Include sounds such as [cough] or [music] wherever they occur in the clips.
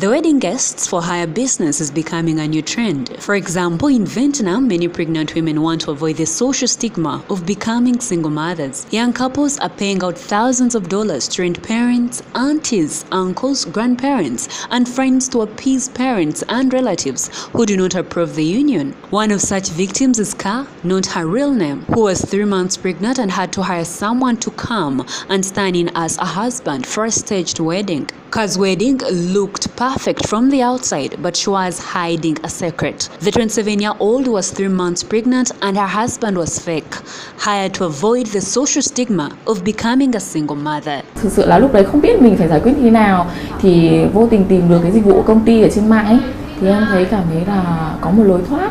The wedding guests for hire business is becoming a new trend. For example, in Vietnam, many pregnant women want to avoid the social stigma of becoming single mothers. Young couples are paying out thousands of dollars to rent parents, aunties, uncles, grandparents, and friends to appease parents and relatives who do not approve the union. One of such victims is Ka, not her real name, who was three months pregnant and had to hire someone to come and stand in as a husband for a staged wedding. Ka's wedding looked perfect from the outside, but she was hiding a secret. The 27 year old was three months pregnant and her husband was fake, hired to avoid the social stigma of becoming a single mother. thực sự là lúc đấy không biết mình phải giải quyết như thế nào thì vô tình tìm được cái dịch vụ của công ty ở trên mạng ấy thì em thấy cảm thấy là có một lối thoát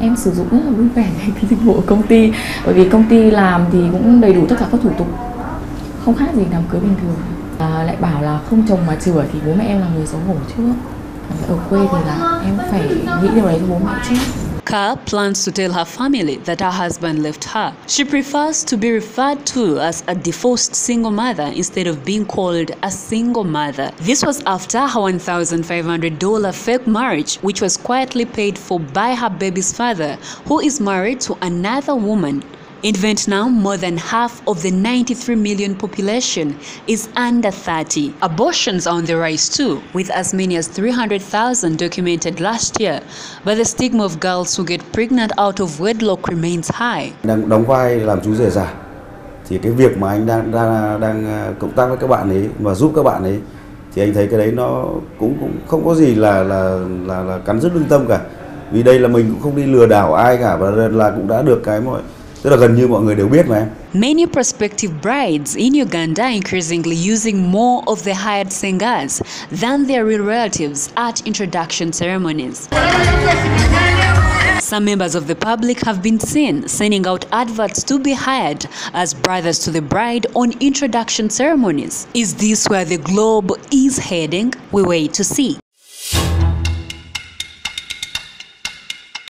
em sử dụng rất là vui vẻ [laughs] cái dịch vụ của công ty bởi vì công ty làm thì cũng đầy đủ tất cả các thủ tục không khác gì đám cưới bình thường à, lại bảo là không chồng mà chửa thì bố mẹ em là người xấu hổ trước ở quê thì là em phải nghĩ điều đấy cho bố mẹ trước Ka plans to tell her family that her husband left her. She prefers to be referred to as a divorced single mother instead of being called a single mother. This was after her $1,500 fake marriage, which was quietly paid for by her baby's father, who is married to another woman. In Vietnam, more than half of the 93 million population is under 30. Abortions are on the rise too, with as many as 300,000 documented last year. But the stigma of girls who get pregnant out of wedlock remains high. đang đóng vai làm chú rể già, thì cái việc mà anh đang đang đang ờ, cộng tác với các bạn ấy và giúp các bạn ấy thì anh thấy cái đấy nó cũng cũng không có gì là là là, là cắn rứt lương tâm cả vì đây là mình cũng không đi lừa đảo ai cả và là cũng đã được cái mọi tức là gần như mọi người đều biết mà em Many prospective brides in Uganda increasingly using more of the hired singers than their real relatives at introduction ceremonies. Some members of the public have been seen sending out adverts to be hired as brothers to the bride on introduction ceremonies. Is this where the globe is heading? We wait to see.